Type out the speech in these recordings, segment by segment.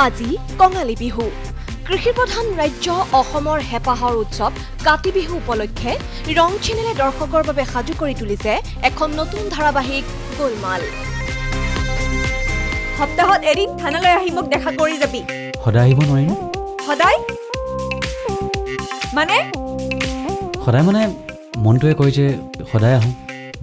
আজি কঙালী বিহু। কৃষিপ্ৰধান ৰাজ্য অসমৰ হেঁপাহৰ উৎসৱ কাতি বিহু উপলক্ষে ৰং চেনেলে দৰ্শকৰ বাবে সাজু কৰি তুলিছে এখন নতুন ধাৰাবাহিক গোলমাল। সপ্তাহত এদিন থানালৈ আহি মোক দেখা কৰি যাবি। সদায় আহিব নোৱাৰিম সদায়? মানে? সদায় মানে মনটোৱে কয় যে সদায় আহোঁ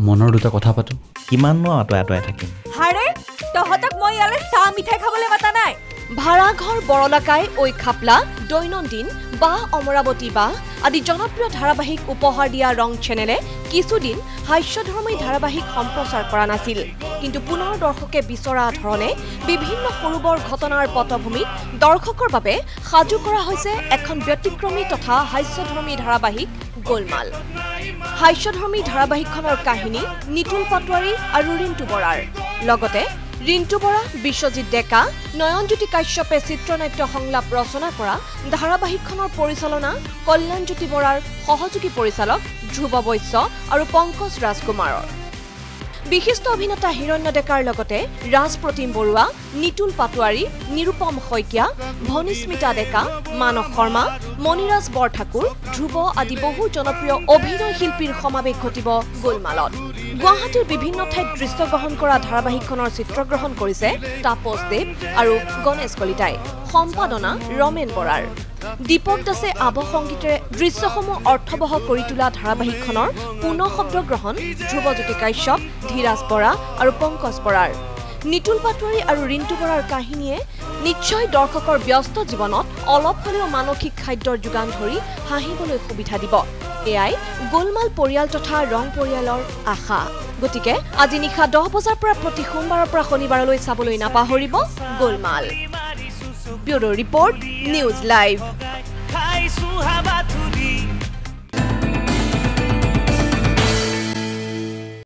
মনৰ দুটা কথা পাতোঁ। কিমাননো আঁতৰাই আঁতৰাই থাকিম? হাৰে তহঁতক মই ইয়ালৈ চাহ মিঠাই খাবলৈ মাতা নাই। ভাড়াঘৰ বৰলাকাই ঐ খাপলা দৈনন্দিন বা অমৰাৱতী বা আদি জনপ্ৰিয় ধাৰাবাহিক উপহাৰ দিয়া ৰং চেনেলে কিছুদিন হাস্যধৰ্মী ধাৰাবাহিক সম্প্ৰচাৰ কৰা নাছিল। কিন্তু পুনৰ দৰ্শকে বিচৰা ধৰণে বিভিন্ন সৰু বৰ ঘটনাৰ পটভূমিত দৰ্শকৰ বাবে সাজু কৰা হৈছে এখন ব্যতিক্ৰমী তথা হাস্যধৰ্মী ধাৰাবাহিক গোলমাল। হাস্যধৰ্মী ধাৰাবাহিকখনৰ কাহিনী নিতুল পাটোৱাৰী আৰু ৰিণ্টু বৰাৰ। লগতে ৰিণ্টু বৰা বিশ্বজিৎ ডেকা নয়নজ্যোতি কাশ্যপে চিত্ৰনাট্য সংলাপ ৰচনা কৰা ধাৰাবাহিকখনৰ পৰিচালনা কল্যাণজ্যোতি বৰাৰ সহযোগী পৰিচালক ধ্ৰুৱ বৈশ্য আৰু পংকজ ৰাজকুমাৰৰ। বিশিষ্ট অভিনেতা হিৰণ্য ডেকাৰ লগতে ৰাজ প্ৰতিম বৰুৱা নিতুল পাটোৱাৰী নিৰুপম শইকীয়া ভনীস্মিতা ডেকা মানস শৰ্মা মণিৰাজ বৰঠাকুৰ ধ্ৰুৱ আদি বহু জনপ্ৰিয় অভিনয় শিল্পীৰ সমাৱেশ ঘটিব গোলমালত। গুৱাহাটীৰ বিভিন্ন ঠাইত দৃশ্যগ্ৰহণ কৰা ধাৰাবাহিকখনৰ চিত্ৰগ্ৰহণ কৰিছে তাপস দেৱ আৰু গণেশ কলিতাই। সম্পাদনা ৰমেন বৰাৰ। দীপক দাসে আৱসংগীতেৰে দৃশ্যসমূহ অৰ্থবহ কৰি তোলা ধাৰাবাহিকখনৰ পুনঃ শব্দগ্ৰহণ ধ্ৰুৱজ্যোতি কাশ্যপ ধীৰাজ বৰা আৰু পংকজ বৰাৰ। নিতুল পাটোৱাৰী আৰু ৰিণ্টু বৰাৰ কাহিনীয়ে নিশ্চয় দৰ্শকৰ ব্যস্ত জীৱনত অলপ হ'লেও মানসিক খাদ্যৰ যোগান ধৰি হাঁহিবলৈ সুবিধা দিব। এয়াই গোলমাল পৰিয়াল তথা ৰং পৰিয়ালৰ আশা। গতিকে আজি নিশা দহ বজাৰ পৰা প্ৰতি সোমবাৰৰ পৰা শনিবাৰলৈ চাবলৈ নাপাহৰিব গোলমাল। Bureau report news live.